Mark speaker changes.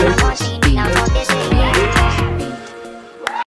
Speaker 1: Watch